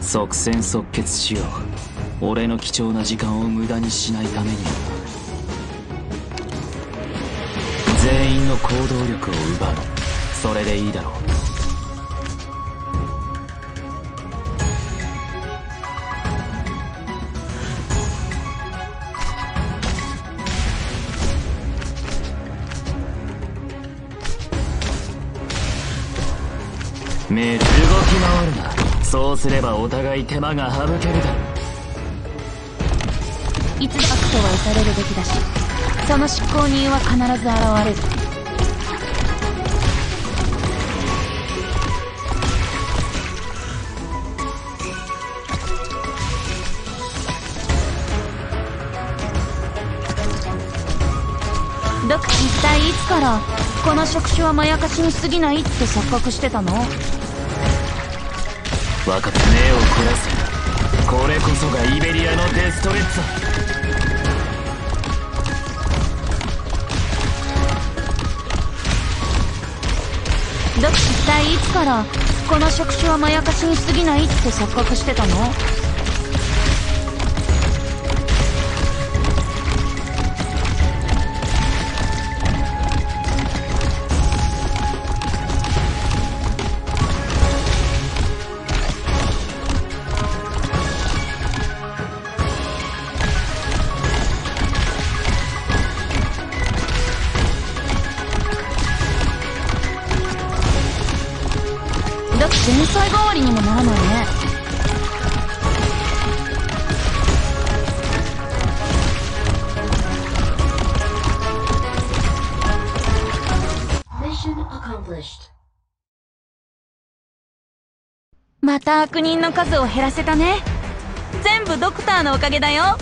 即戦即決しよう。俺の貴重な時間を無駄にしないために。も全員の行動力を奪うそれでいいだろう。目動き回るな。そうすればお互い手間が省けるだろいつ悪とは打たれるべきだしその執行人は必ず現れる。ドク一体いつからこの職種はまやかしに過ぎないって錯覚してたの？分かった目を凝らせ。これこそがイベリアのデストレッツァドク一体いつからこの職種はまやかしに過ぎないって錯覚してたの？ドク前菜代わりにもならないね.また悪人の数を減らせたね。全部ドクターのおかげだよ